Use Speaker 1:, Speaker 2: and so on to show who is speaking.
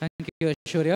Speaker 1: Thank you, Ashwarya.